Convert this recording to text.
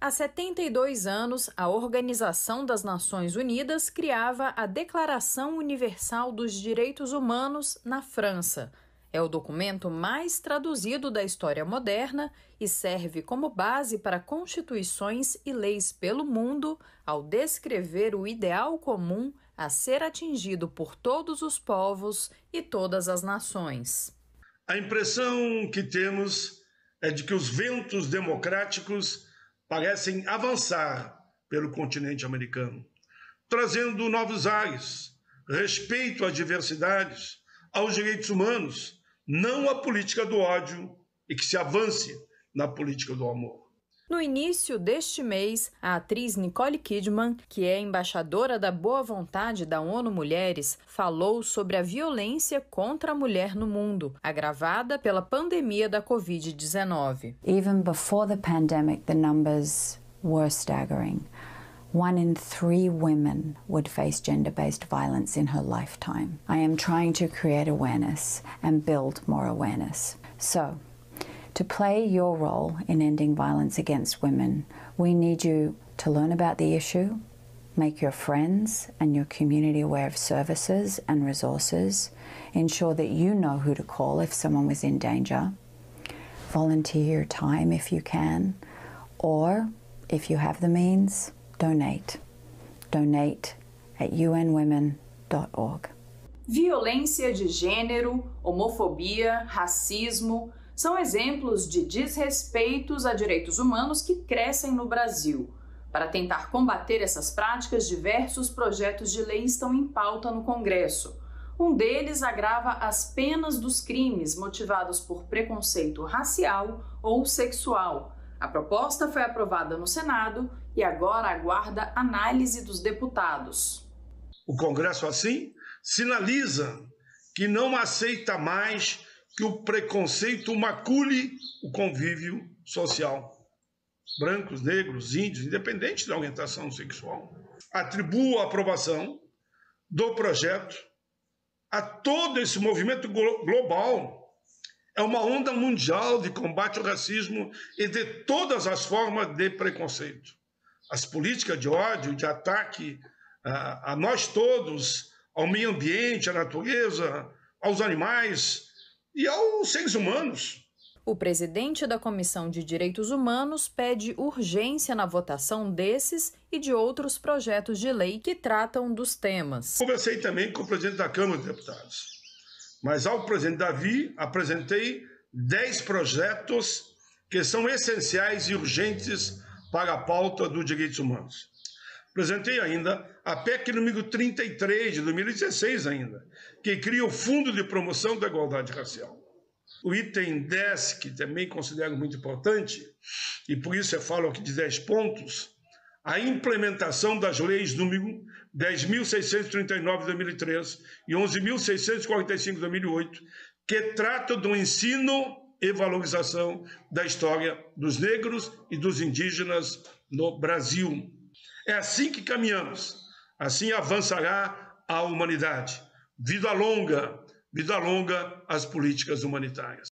Há 72 anos, a Organização das Nações Unidas criava a Declaração Universal dos Direitos Humanos na França. É o documento mais traduzido da história moderna e serve como base para constituições e leis pelo mundo ao descrever o ideal comum a ser atingido por todos os povos e todas as nações. A impressão que temos é de que os ventos democráticos parecem avançar pelo continente americano, trazendo novos ares, respeito às diversidades, aos direitos humanos, não à política do ódio e que se avance na política do amor. No início deste mês, a atriz Nicole Kidman, que é embaixadora da boa vontade da ONU Mulheres, falou sobre a violência contra a mulher no mundo, agravada pela pandemia da Covid-19. Even before the pandemic, the numbers were staggering. One in three women would face gender based violence in her lifetime. I am trying to create awareness and build more awareness. So, to play your role in ending violence against women, we need you to learn about the issue, make your friends and your community aware of services and resources, ensure that you know who to call if someone was in danger, volunteer your time if you can, or if you have the means, donate. Donate at unwomen.org. Violência de gênero, homofobia, racismo, são exemplos de desrespeitos a direitos humanos que crescem no Brasil. Para tentar combater essas práticas, diversos projetos de lei estão em pauta no Congresso. Um deles agrava as penas dos crimes motivados por preconceito racial ou sexual. A proposta foi aprovada no Senado e agora aguarda análise dos deputados. O Congresso, assim, sinaliza que não aceita mais que o preconceito macule o convívio social. Brancos, negros, índios, independente da orientação sexual. Atribuo a aprovação do projeto a todo esse movimento global. É uma onda mundial de combate ao racismo e de todas as formas de preconceito. As políticas de ódio, de ataque a, a nós todos, ao meio ambiente, à natureza, aos animais, e aos seres humanos. O presidente da Comissão de Direitos Humanos pede urgência na votação desses e de outros projetos de lei que tratam dos temas. Conversei também com o presidente da Câmara dos Deputados, mas ao presidente Davi apresentei 10 projetos que são essenciais e urgentes para a pauta dos direitos humanos. Apresentei ainda a PEC número 33 de 2016 ainda, que cria o Fundo de Promoção da Igualdade Racial. O item 10, que também considero muito importante, e por isso eu falo aqui de 10 pontos, a implementação das leis número 10.639 de 2003 e 11.645 de 2008, que tratam do ensino e valorização da história dos negros e dos indígenas no Brasil. É assim que caminhamos. Assim avançará a humanidade. Vida longa, vida longa às políticas humanitárias.